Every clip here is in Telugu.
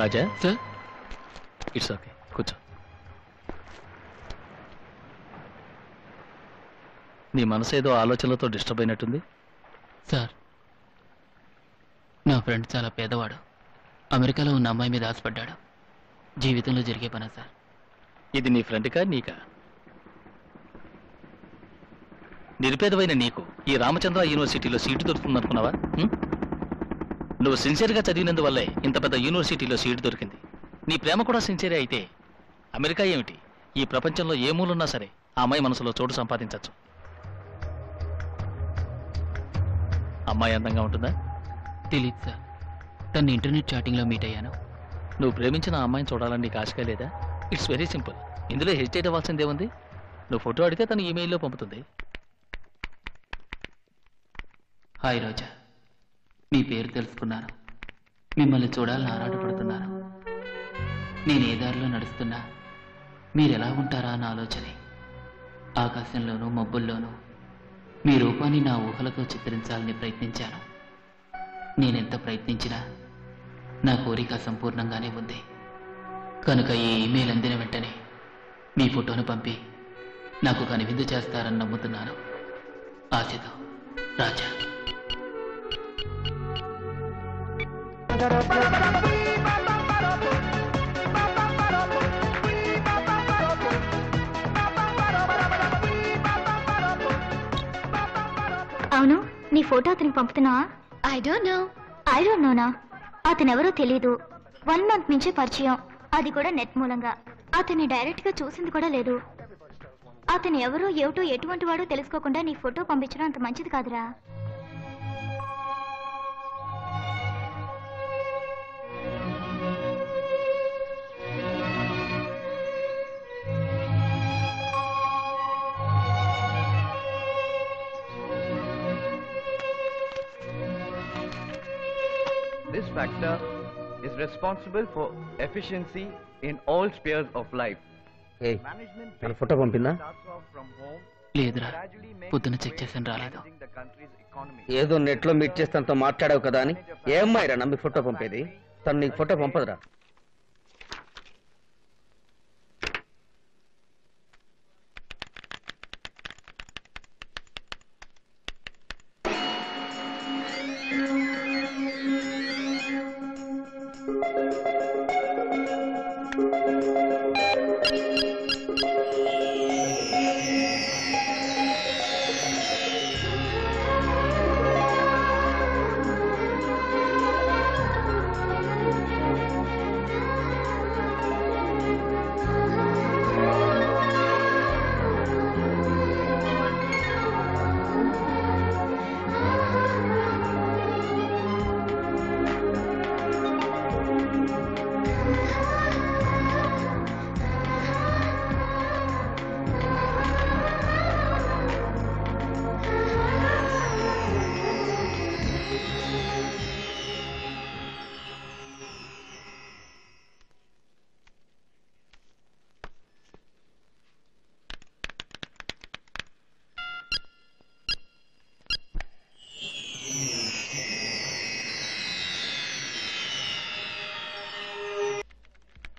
రాజా? సార్ ఇట్స్ ఓకే కూర్చో. నీ మనసు ఏదో ఆలోచనలతో డిస్టర్బ్ అయినట్టుంది. సార్ నా ఫ్రెండ్ చాలా పేదవాడు. అమెరికాలో ఉన్న అమ్మాయి మీద ఆశపడ్డాడు. జీవితంలో జరిగే పనా సార్ ఇది నీ ఫ్రెండ్కా నీకా? నిరుపేదమైన నీకు ఈ రామచంద్ర యూనివర్సిటీలో సీటు దొరుకుతుందనుకున్నావా? నువ్వు సిన్సియర్గా చదివినందువల్లే ఇంత పెద్ద యూనివర్సిటీలో సీటు దొరికింది. నీ ప్రేమ కూడా సిన్సియరే అయితే అమెరికా ఏమిటి? ఈ ప్రపంచంలో ఏ మూలున్నా సరే ఆ అమ్మాయి మనసులో చోటు సంపాదించవచ్చు అమ్మాయి అందంగా ఉంటుందా? తెలియదు సార్. తను ఇంటర్నెట్ చాటింగ్లో మీట్ అయ్యాను. నువ్వు ప్రేమించిన అమ్మాయిని చూడాలని నీకు ఆశగా లేదా? It's very simple. ఇందులో హెసిటేట్ అవ్వాల్సిందే ఉంది నువ్వు ఫోటో అడిగితే తను ఈమెయిల్లో పంపుతుంది. హాయ్ రోజా. మీ పేరు తెలుసుకున్నాను మిమ్మల్ని చూడాలని ఆరాటపడుతున్నాను నేను ఏ దారిలో నడుస్తున్నా మీరు ఎలా ఉంటారా అన్న ఆలోచనే. ఆకాశంలోనూ మబ్బుల్లోనూ మీ రూపాన్ని నా ఊహలతో చిత్రించాలని ప్రయత్నించాను. నేనెంత ప్రయత్నించినా నా కోరిక సంపూర్ణంగానే ఉంది. కనుక ఈ ఇమెయిల్ అందిన వెంటనే మీ ఫోటోను పంపి నాకు కనువిందు చేస్తారని నమ్ముతున్నాను. ఆశతో రాజా. అవును నీ ఫోటో అతనికి పంపుతున్నావా? I don't know. I don't నోనా? అతను ఎవరో తెలీదు. వన్ మంత్ నుంచే పరిచయం. అది కూడా నెట్ మూలంగా. అతన్ని డైరెక్ట్గా చూసింది కూడా లేదు. అతను ఎవరో ఏమిటో ఎటువంటి వాడో తెలుసుకోకుండా నీ ఫోటో పంపించడం అంత మంచిది కాదురా. Factor is responsible for efficiency in all spheres of life. ఏయ్ Management మన ఫోటో పంపిందా లేదురా పొద్దున చెక్ చేసాను రాలేదు. ఏదో నెట్లో మీట్ చేస్తే తనతో మాట్లాడావు కదా అని ఏ అమ్మాయిరా నమ్మి ఫోటో పంపేది తను నీకు ఫోటో పంపదురా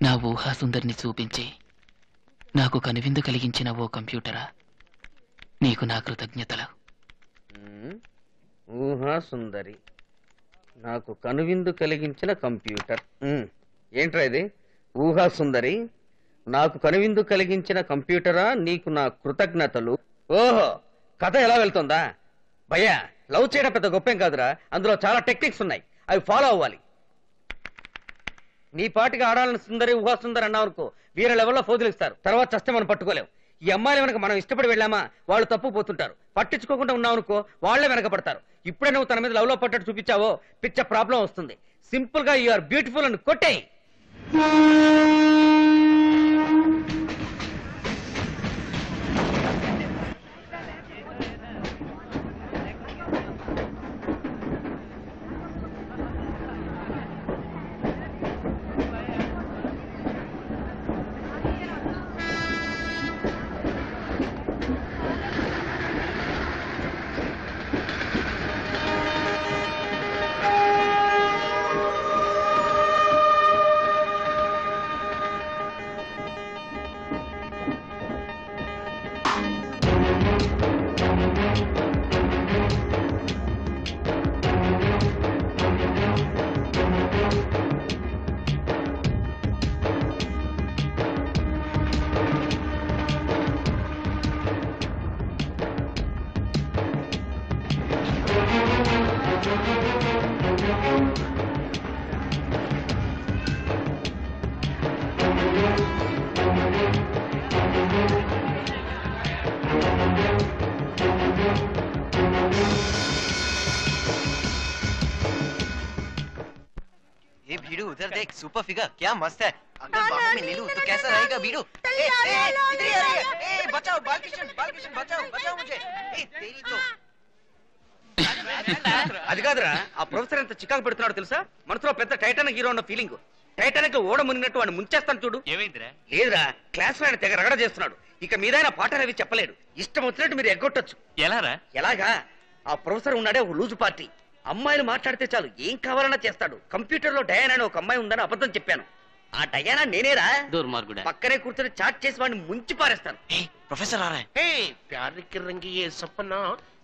నా ఊహా సుందరిని చూపించి నాకు కనువిందు కలిగించిన ఓ కంప్యూటరా? నీకు నా కృతజ్ఞతలు. ఊహాసుందరి. ఊహా సుందరి నాకు కనువిందు కలిగించిన కంప్యూటర్. ఏంట్రా ఇది? ఊహా సుందరి నాకు కనువిందు కలిగించిన కంప్యూటరా? నీకు నా కృతజ్ఞతలు. ఓహో కథ ఎలా వెళ్తుందా? భయ్యా లవ్ చేయడం పెద్ద గొప్పేం కాదురా. అందులో చాలా టెక్నిక్స్ ఉన్నాయి. అవి ఫాలో అవ్వాలి. నీ పాటికి ఆడాలని సుందరి ఊహా సుందరి అన్నావు అనుకో వీర లెవెల్లో ఫోదులిస్తారు తర్వాత చస్తే మనం పట్టుకోలేం. ఈ అమ్మాయిలు వెనక మనం ఇష్టపడి వెళ్ళామా వాళ్ళు తప్పు పోతుంటారు. పట్టించుకోకుండా ఉన్నావు అనుకో వాళ్ళే వెనకపడతారు ఇప్పుడే నువ్వు తన మీద లవ్లో పట్టట్టు చూపించావో పిచ్చ ప్రాబ్లం వస్తుంది. సింపుల్గా యు ఆర్ బ్యూటిఫుల్ అని కొట్టేయి. ये भीड़ू उधर देख सुपर फिगर क्या मस्त है अगर बाहों में ले लूं तो कैसा रहेगा भीड़ू ए, ए, इधर ही आ रही है ए बचाओ बालकिशन बालकिशन बचाओ बचाओ मुझे ए तेरी तो అది కాదురా ఆ ప్రొఫెసర్ ఎంత చికాకు పెడుతున్నాడు తెలుసా మనసులో పెద్ద టైటానిక్ హీరో ఉన్న ఫీలింగ్ టైటానిక్ ఓడ మునిగినట్టు వాడిని ముంచేస్తాను చూడు ఏమైందిరా లేదురా క్లాస్ లో ఆయన తెగ రగడ చేస్తున్నాడు ఇక మీద ఆయన పాఠాలు అవి చెప్పలేడు ఇష్టం వచ్చినట్టు మీరు ఎగ్గొట్టొచ్చు ఎలారా ఎలాగా ఆ ప్రొఫెసర్ ఉన్నాడే ఒక లూజు పార్టీ అమ్మాయిలు మాట్లాడితే చాలు ఏం కావాలన్నా చేస్తాడు. కంప్యూటర్లో డయానా అని ఒక అమ్మాయి ఉందని అబద్ధం చెప్పాను. ఆ డయానా నేనేరా? దుర్మార్గుడు. పక్కనే కూర్చొని చాట్ చేసి వాడిని ముంచి పారేస్తాను. ప్రొఫెసర్ హే ఏ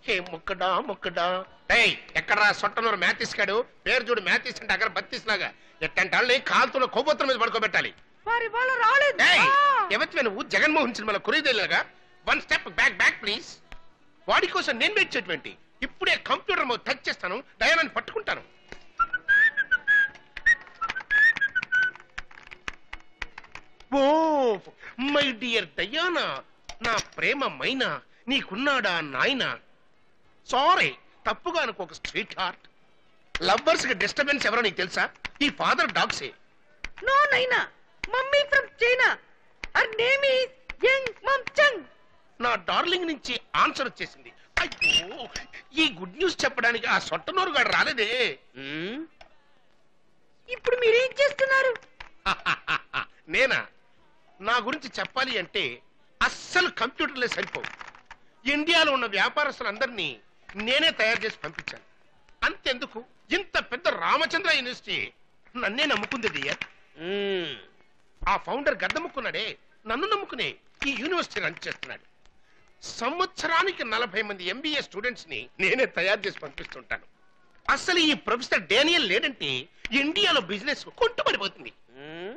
హే మొక్కడా మొక్కడా. సొట్టనూరు మ్యాథిస్ కాడు? పేరు చూడు మ్యాథీస్ అంటే అక్కడ బత్తీస్ లాగా. ఎట్టంటే వాళ్ళని కొవ్వొత్తుల మీద పడుకోబెట్టాలి. Jaganmohan cinema కురిదేలాగా? One step back back please వాడి కోసం నేను పెట్టేటువంటి ఇప్పుడే కంప్యూటర్ టచ్ చేస్తాను డయానాని పట్టుకుంటాను ఓ మై డియర్ డయానా నా ప్రేమ మైనా నీకున్నాడా నాయన సారీ తప్పుగా అనుకో ఒక స్ట్రీట్ హార్ట్ లవ్వర్స్కి డిస్టర్బెన్స్ ఎవరో నీకు తెలుసా ఈ ఫాదర్ డాగ్సే No, Naina. Mummy from China. Her name is Yang Mam Chang. నా డార్లింగ్ నుంచి ఆన్సర్ వచ్చేసింది అయ్యో ఈ గుడ్ న్యూస్ చెప్పడానికి ఆ సొట్టనూరు గారు రాలేదే. ఇప్పుడు మీరేం చేస్తున్నారు? నేనా? నా గురించి చెప్పాలి అంటే అస్సలు కంప్యూటర్లే సరిపోవు. ఇండియాలో ఉన్న వ్యాపారస్తులందరినీ నేనే తయారు చేసి పంపించాను. అంతెందుకు? ఇంత పెద్ద రామచంద్ర యూనివర్సిటీ నన్నే నమ్ముకుంది డియర్. ఆ ఫౌండర్ గద్దముక్కున్నాడే నన్ను నమ్ముకునే ఈ యూనివర్సిటీ రన్ చేస్తున్నాడు. సంవత్సరానికి నలభై మంది ఎంబీఏ స్టూడెంట్స్ని నేనే తయారు చేసి పంపిస్తుంటాను. అసలు ఈ ప్రొఫెసర్ డేనియల్ లేడంటే ఇండియాలో బిజినెస్ కొట్టుబడిపోతుంది ఉమ్.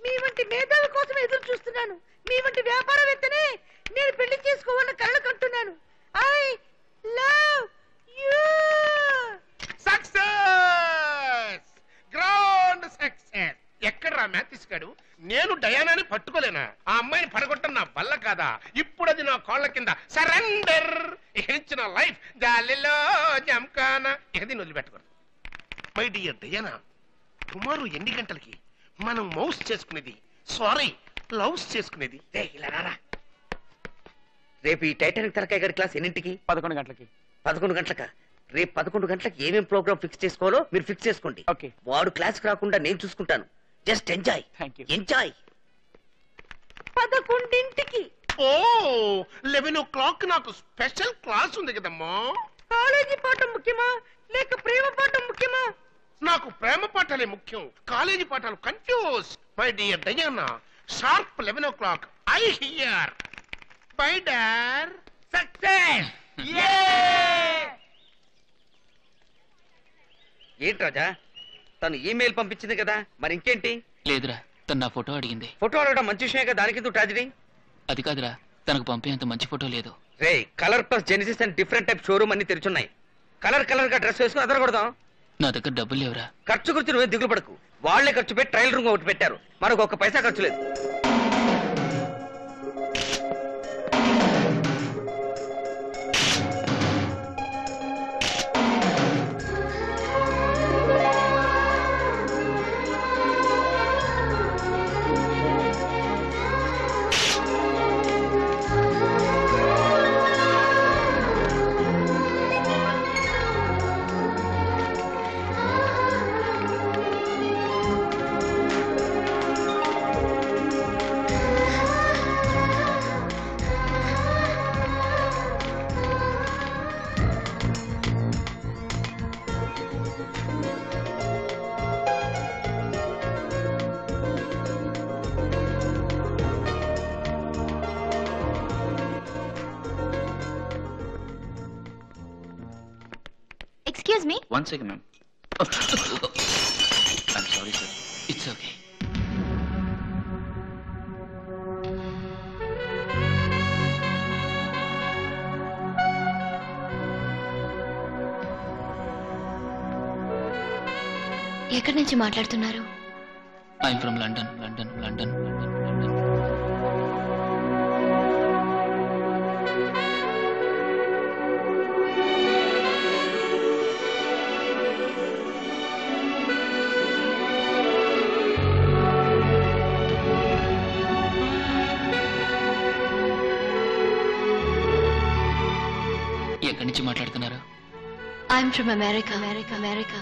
మీ వంటి మేధావి కోసం ఎదురు చూస్తున్నాను. మీ వంటి వ్యాపారవేత్తనే నేను పెళ్ళి చేసుకోవాలని కళ్ళ కంటున్నాను I love you. Success ground success ఎక్కడ్రా మ్యాథిస్ గాడు? నేను డయానాని పట్టుకోలేనా? ఆ అమ్మాయిని పడగొట్టం నా వల్ల కాదా? ఇప్పుడు అది నా కాళ్ళ కింద. సరెండర్! ఇచ్చిన లైఫ్ గాలిలో జంకానా. ఇది వదిలిపెట్టకూడదు. మై డియర్ డయానా టుమారో ఎన్ని గంటలకి మనం మౌస్ చేసుకునేది? సారీ లవ్స్ చేసుకునేది? ఇలా రారా. రేపు ఈ టైటానిక్ తలకాయ గారి క్లాస్ ఎన్నింటికి? పదకొండు గంటలకి. పదకొండు గంటలక? రేపు పదకొండు గంటలకు ఏమేం ప్రోగ్రామ్ ఫిక్స్ చేసుకోవాలో మీరు ఫిక్స్ చేసుకోండి. ఓకే. వాడు క్లాస్కి రాకుండా నేను చూసుకుంటాను. Just enjoy. Thank you enjoy. పదకొండింటికి. ఓ లెవెన్ ఓ క్లాక్ నాకు స్పెషల్ క్లాస్ ఉంది కదమ్మా. కాలేజీ పాఠం ముఖ్యమా? లేక ప్రేమ పాఠం ముఖ్యమా? నాకు ప్రేమ పాఠాలే ముఖ్యం. కాలేజీ పాఠాలు confuse my dear Diana sharp eleven o'clock. I hear by Dar success ఏంటి రాజా? తను ఈమెయిల్ పంపించింది కదా మరి ఇంకేంటి? లేదురా తను నా ఫోటో అడిగింది. ఫోటో అడగడం మంచి విషయం కదా దానికి ట్రాజడీ అది కాదురా తనకు పంపేంత మంచి ఫోటో లేదు. Ray colour plus Genesis and different type showroom అన్ని తెరిచున్నాయి. కలర్ కలర్గా డ్రెస్ వేసుకుని అదరగొడదాం. నా దగ్గర డబ్బులు లేవురా. ఖర్చు గురించి నువ్వే దిగులు పడకు. వాళ్ళే ఖర్చు పెట్టి ట్రయల్ రూమ్ ఒకటి పెట్టారు. మనకు ఒక్క పైసా ఖర్చు లేదు. One second ma'am sorry sir it's okay ఎక్కడి నుంచి మాట్లాడుతున్నారు? I'm from London London London London I'm from America. America, America.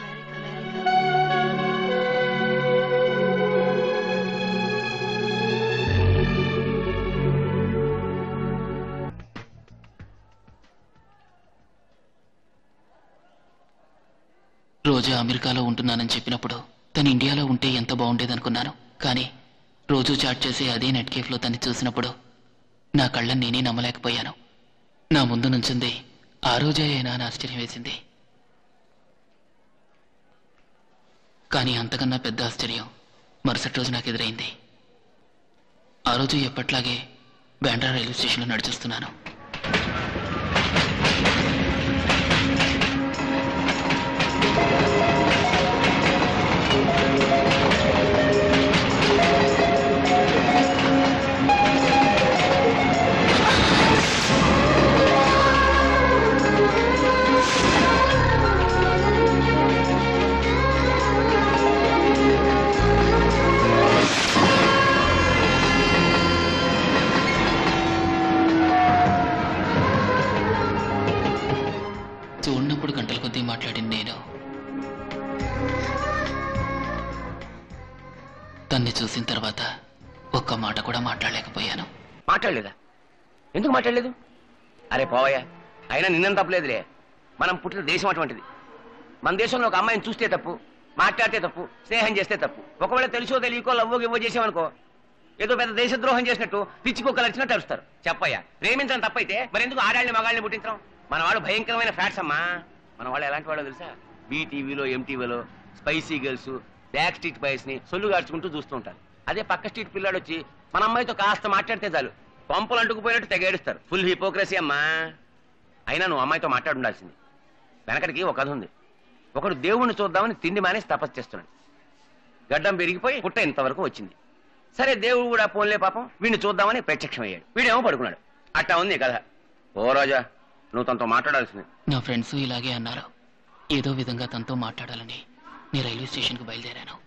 రోజు అమెరికాలో ఉంటున్నానని చెప్పినప్పుడు తను ఇండియాలో ఉంటే ఎంత బాగుండేదనుకున్నాను కానీ రోజు చాట్ చేసే అదే నెట్ కేఫ్లో తన్ని చూసినప్పుడు నా కళ్ళని నేనే నమ్మలేకపోయాను నా ముందు నుంచింది ఆ రోజే అయినా అని ఆశ్చర్యం వేసింది కానీ అంతకన్నా పెద్ద ఆశ్చర్యం. మరుసటి రోజు నాకు ఎదురైంది. ఆ రోజు ఎప్పట్లాగే బ్యాండ్రా రైల్వే స్టేషన్లో నడిచిస్తున్నాను. అయినా నిన్నం తప్పలేదులే మనం పుట్టిన దేశం అటువంటిది. మన దేశంలో ఒక అమ్మాయిని చూస్తే తప్పు మాట్లాడితే తప్పు స్నేహం చేస్తే తప్పు. ఒకవేళ తెలుసో తెలియకో లవ్వో ఇవ్వో చేసామనుకో ఏదో పెద్ద దేశద్రోహం చేసినట్టు పిచ్చి కుక్కలు అరిచినట్టు అరుస్తారు. చెప్పయ్యా ప్రేమించడం తప్పైతే మరి ఎందుకు ఆడాళ్ళని మగాళ్ళని పుట్టించడం? మన వాళ్ళు భయంకరమైన ఫ్యాట్స్ అమ్మా. మన వాళ్ళు ఎలాంటి వాళ్ళు తెలుసా? బీటీవీలో ఎంటీవీలో స్పైసీ గర్ల్స్ బ్యాక్ స్ట్రీట్ బాయ్స్ని సొల్లు గార్చుకుంటూ చూస్తూ ఉంటారు. అదే పక్క స్ట్రీట్ పిల్లాడు వచ్చి మన అమ్మాయితో కాస్త మాట్లాడితే చాలు. పంపులు అంటుకుపోయినట్టు తెగేడుస్తారు ఫుల్ హిపోక్రసీ అమ్మా. అయినా నువ్వు అమ్మాయితో మాట్లాడుండాల్సింది. వెనకటికి ఒక కథ ఉంది. ఒకడు దేవుణ్ణి చూద్దామని తిండి మానేసి తపస్సు చేస్తున్నాడు. గడ్డం పెరిగిపోయి పుట్ట ఇంతవరకు వచ్చింది. సరే దేవుడు కూడా పోన్లే పాపం. వీడిని చూద్దామని ప్రత్యక్షమయ్యాడు. వీడేమో పడుకున్నాడు. అట్టా ఉంది కథ. ఓ రాజా నువ్వు తనతో మాట్లాడాల్సింది. నా ఫ్రెండ్స్ ఇలాగే అన్నారు. ఏదో విధంగా తనతో మాట్లాడాలని నేను రైల్వే స్టేషన్కి బయలుదేరాను.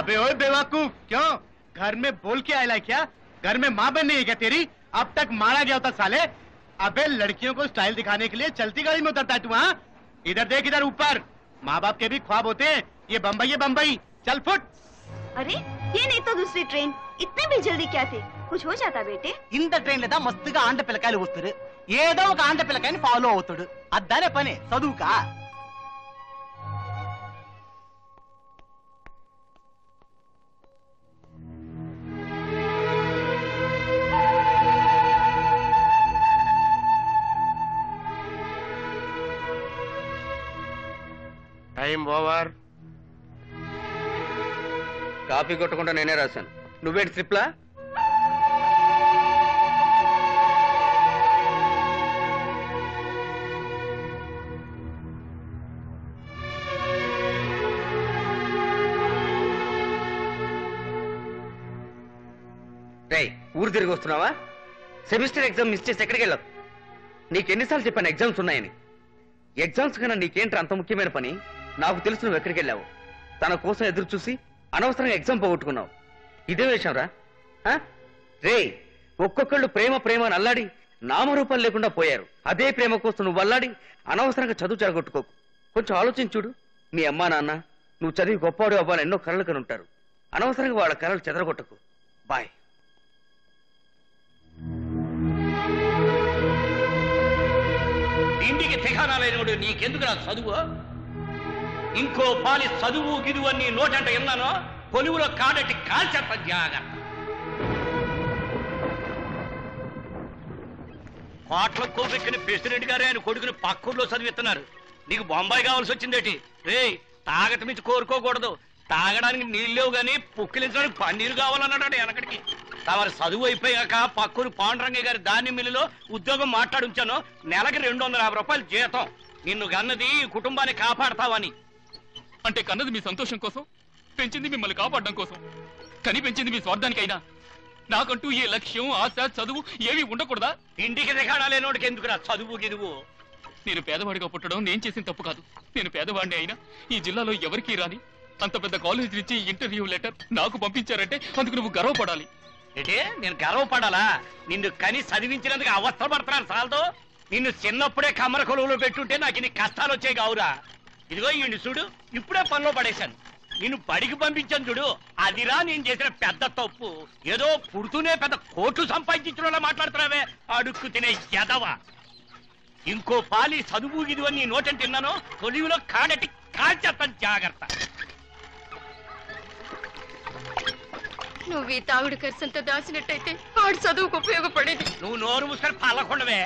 अबे ओए बेवकूफ क्यों घर में बोल के आयला क्या घर में माँ बहन नहीं है क्या तेरी अब तक मारा गया होता साले अबे लड़कियों को स्टाइल दिखाने के लिए चलती गाड़ी में उतरता है तू हाँ इधर देख इधर ऊपर माँ बाप के भी ख्वाब होते हैं ये बम्बई है बम्बई चल फुट अरे ये नहीं तो दूसरी ट्रेन इतने भी जल्दी क्या थे कुछ हो जाता बेटे ఇంత ట్రైన్ లేదా మస్తుగా ఆండ పిల్లకాయలు వస్తారు ఏదో ఒక ఆండ పిల్లకాయని ఫాలో అవుతాడు అద్దానే పని చదువుకా టైం ఓవర్. కాపీ కొట్టకుండా నేనే రాశాను. నువ్వేంటి ట్రిప్లా రేయ్ ఊరు తిరిగి వస్తున్నావా? సెమిస్టర్ ఎగ్జామ్ మిస్ చేసి ఎక్కడికి వెళ్ళావు? నీకు ఎన్నిసార్లు చెప్పాను ఎగ్జామ్స్ ఉన్నాయని. ఎగ్జామ్స్ కన్నా నీకేంటి అంత ముఖ్యమైన పని? నాకు తెలుసు నువ్వు ఎక్కడికి వెళ్ళావు. తన కోసం ఎదురు చూసి అనవసరంగా ఎగ్జామ్ పోగొట్టుకున్నావు. ఇదే విషయం రా. ఆ? రే ఒక్కొక్కళ్ళు ప్రేమ ప్రేమ నల్లాడి అల్లాడి నామరూపం లేకుండా పోయారు. అదే ప్రేమ కోసం నువ్వు అల్లాడి అనవసరంగా చదువు చెడగొట్టుకోకు కొంచెం ఆలోచించుడు మీ అమ్మా నాన్న నువ్వు చదివి గొప్పవాడు అవ్వాలని ఎన్నో కలలు కనుంటారు. అనవసరంగా వాళ్ళ కలలు చెదరగొట్టకు. బాయ్ ఇంటికి తిఖానాలైనడు నీకెందుకు నా చదువు? ఇంకో పాలి చదువు గిదువు అని నోటంట విన్నానో? కొలువులో కాడటి కాల్చేత జాగ్రత్త. కోట్ల కోపెక్కిన ప్రెసిడెంట్ గారే ఆయన కొడుకుని పక్కూర్లో చదివిస్తున్నారు. నీకు బొంబాయి కావాల్సి వచ్చిందేటి? రే తాగట మించి కోరుకోకూడదు. తాగడానికి నీళ్ళు లేవు గాని పుక్కిలించడానికి పన్నీరు కావాలన్నాడు వెనకడికి తమరి చదువు అయిపోయాక పక్కూరు పాండురంగయ్య గారి ధాన్యం మిల్లులో ఉద్యోగం మాట్లాడుంచాను. నెలకి రెండు వందల యాభై రూపాయలు జీతం. నిన్ను గన్నది ఈ కుటుంబాన్ని కాపాడతావని. అంటే కన్నది మీ సంతోషం కోసం పెంచింది మిమ్మల్ని కాపాడడం కోసం. కని పెంచింది మీ స్వార్థానికైనా. నాకంటూ ఏ లక్ష్యం ఆశ చదువు ఏవి ఉండకూడదా? ఇంటికి దిగాడలేనోడికి ఎందుకురా చదువు గిదువు? నేను పేదవాడిగా పుట్టడం నేను చేసిన తప్పు కాదు. నేను పేదవాడిని అయినా ఈ జిల్లాలో ఎవరికీ రాని అంత పెద్ద కాలేజ్ నుంచి ఇంటర్వ్యూ లెటర్ నాకు పంపించారంటే అందుకు నువ్వు గర్వపడాలి. ఏంటి? నేను గర్వపడాలా? నిన్ను కని చదివించినందుకు అవస్థ పడుతున్నాను సాలతో. నిన్ను చిన్నప్పుడే కమ్మర కొలువులో పెట్టుంటే నాకు ఇన్ని కష్టాలు వచ్చాయి కావురా ఇదిగో ఈ చూడు ఇప్పుడే పనిలో పడేశాను. నిన్ను బడికి పంపించాను చూడు అదిరా నేను చేసిన పెద్ద తప్పు. ఏదో పుడుతూనే పెద్ద కోట్లు సంపాదించిన మాట్లాడుతున్నావే అడుక్కు తినే ఎదవా ఇంకో పాలి చదువు ఇది అని నీ నోటని తిన్నాను కొలివిలో కాడటి కాల్చేస్తాను జాగ్రత్త. నువ్వు ఈ తాగుడు ఖర్చంతా దాచినట్టయితే ఆడు చదువుకు ఉపయోగపడేది. నువ్వు నోరు మూసుకొని పల్లకుండవే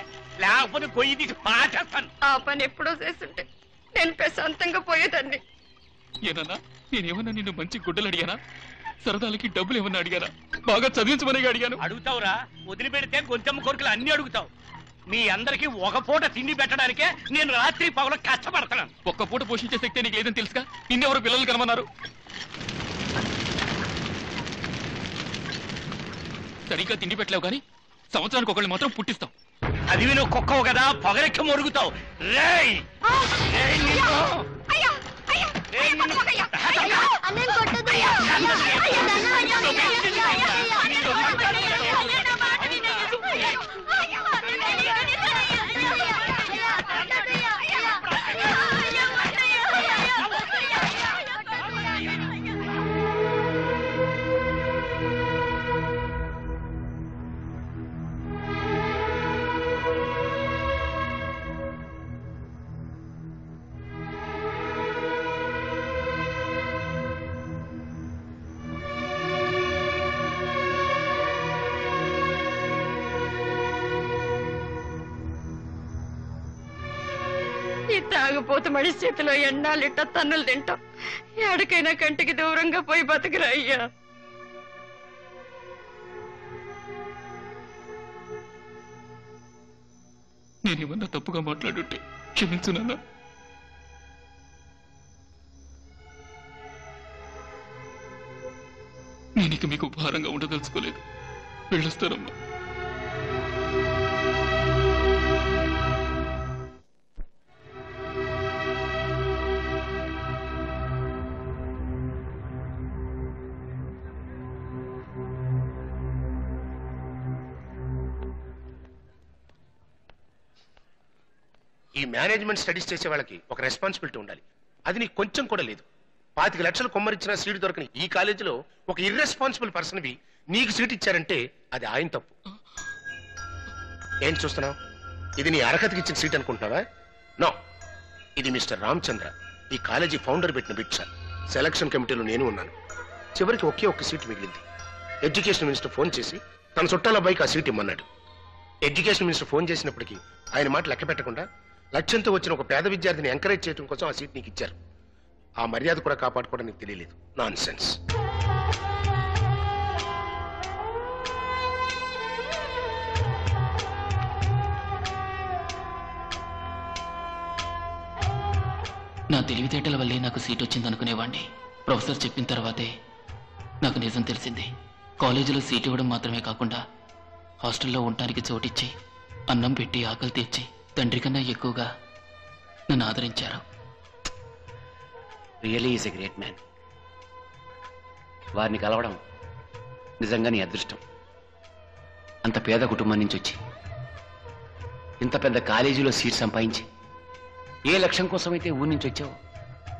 లేకపోతే కొయ్యి తీసి పాచేస్తాను. ఆ పని ఎప్పుడో చేస్తుంటే నేను ప్రశాంతంగా పోయేదాన్ని. ఏనన్నా నేనేమన్నా నిన్ను మంచి గుడ్డలు అడిగానా? సరదాలకి డబ్బులు ఏమన్నా అడిగానా? బాగా చదివించమని అడిగాను. అడుగుతావురా? వదిలిపెడితే గొంతెమ్మ కోరికలు అన్ని అడుగుతావు. మీ అందరికి ఒక పూట తిండి పెట్టడానికే నేను రాత్రి పగల కష్టపడుతున్నాను. ఒక్క పూట పోషించే శక్తి నీకు లేదని తెలుసుగా? నిన్నెవరు పిల్లలు కనమన్నారు. సరిగ్గా తిండి పెట్టలేవు కానీ సంవత్సరానికి ఒకళ్ళు మాత్రం పుట్టిస్తాం. అది నువ్వు కుక్కవు కదా పొగరెక్కి మొరుగుతావు. రేయ్! రేయ్ నిన్ను! రేయ్ నిన్ను! ఈ తాగుపోతు మడిసి చేతిలో ఎన్నాళ్ళిట్ట తన్నులు తింటాం. ఎడకైనా కంటికి దూరంగా పోయి బతుకురా అయ్యా. నేనేమన్నా తప్పుగా మాట్లాడుంటే క్షమించు నాన్న నేను ఇక మీకు భారంగా ఉండదలుచుకోలేదు. వెళ్ళొస్తానమ్మా. మేనేజ్మెంట్ స్టడీస్ చేసే వాళ్ళకి ఒక రెస్పాన్సిబిలిటీ ఉండాలి. అది నీకు కొంచెం కూడా లేదు. పాతిక లక్షలు కొమ్మరిచ్చిన సీటు దొరకని ఈ కాలేజీలో ఒక ఇర్రెస్పాన్సిబుల్ పర్సన్వి నీకు సీట్ ఇచ్చారంటే అది ఆయన తప్పు. ఏం చూస్తున్నావు? ఇది నీ అర్హతకి ఇచ్చిన సీట్ అనుకుంటున్నావా? నో. ఇది మిస్టర్ రామచంద్ర. ఈ కాలేజీ ఫౌండర్ పెట్టిన బిట్ సార్. సెలక్షన్ కమిటీలో నేను ఉన్నాను. చివరికి ఒకే ఒక్క సీట్ మిగిలింది. ఎడ్యుకేషన్ మినిస్టర్ ఫోన్ చేసి తన చుట్టాల అబ్బాయికి ఆ సీట్ ఇమ్మన్నాడు. ఎడ్యుకేషన్ మినిస్టర్ ఫోన్ చేసినప్పటికీ ఆయన మాట లెక్క పెట్టకుండా లక్ష్యంతో వచ్చిన ఒక పేద విద్యార్థిని ఎంకరేజ్ చేయడం కోసం ఆ సీట్ నీకు ఇచ్చారు. ఆ మర్యాద కూడా కాపాడుకోవడం నీకు తెలియలేదు. నాన్ సెన్స్ నా తెలివితేటల వల్లే నాకు సీట్ వచ్చింది అనుకునేవాడిని ప్రొఫెసర్ చెప్పిన తర్వాతే నాకు నిజం తెలిసింది. కాలేజీలో సీట్ ఇవ్వడం మాత్రమే కాకుండా హాస్టల్లో ఉండటానికి చోటిచ్చి అన్నం పెట్టి ఆకలి తీర్చి తండ్రి కన్నా ఎక్కువగా నన్ను ఆదరించారు. Really is a great man వారిని కలవడం నిజంగా నీ అదృష్టం. అంత పేద కుటుంబం నుంచి వచ్చి ఇంత పెద్ద కాలేజీలో సీట్ సంపాదించి ఏ లక్ష్యం కోసమైతే ఊరి నుంచి వచ్చావో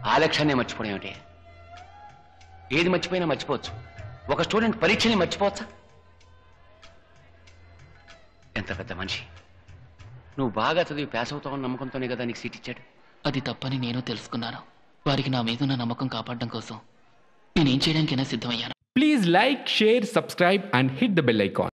ఆ లక్ష్యాన్నే మర్చిపోవడం ఏమిటి? ఏది మర్చిపోయినా మర్చిపోవచ్చు. ఒక స్టూడెంట్ పరీక్షని మర్చిపోవచ్చా? ఎంత పెద్ద మనిషి. నువ్వు బాగా చదివి పాస్ అవుతావని నమ్మకంతోనే కదా నీకు సీట్ ఇచ్చాడు. అది తప్పని నేను తెలుసుకున్నాను. వారికి నా మీద ఉన్న నమ్మకం కాపాడడం కోసం నేనేం చేయడానికైనా సిద్ధమయ్యాను. Please like, share, subscribe, and hit the bell icon.